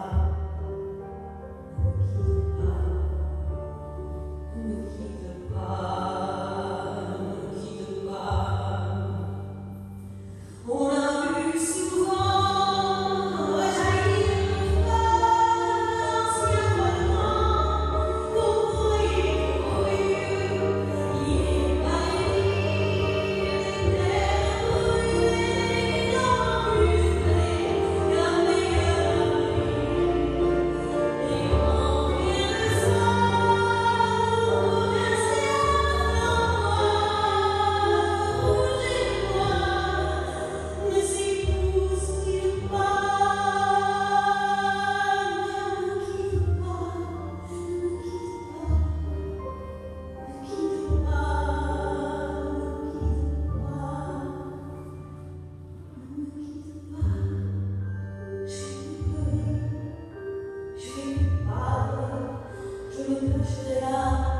love. 就是啊